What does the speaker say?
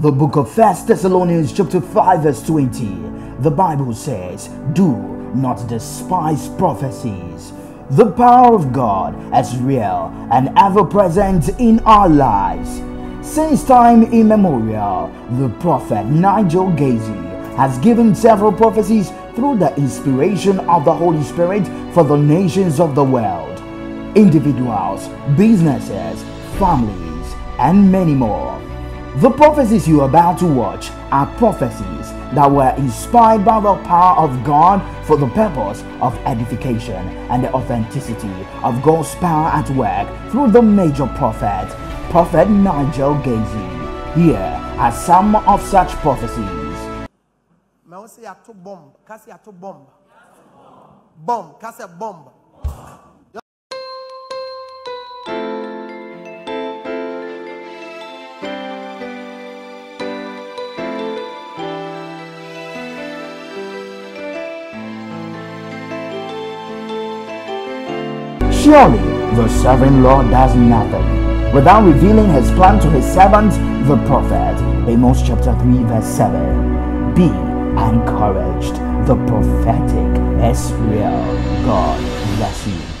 The book of First Thessalonians chapter 5 verse 20. The Bible says, Do not despise prophecies. The power of God is real and ever present in our lives. Since time immemorial, the prophet Nigel Gaisie has given several prophecies through the inspiration of the Holy Spirit for the nations of the world, individuals, businesses, families, and many more. The prophecies you are about to watch are prophecies that were inspired by the power of God for the purpose of edification and the authenticity of God's power at work through the major prophet, Prophet Nigel Gaisie. Here are some of such prophecies. bomb bomb bomb Surely the sovereign Lord does nothing without revealing his plan to his servant, the prophet. Amos chapter 3, verse 7. Be encouraged. The prophetic is real. God bless you.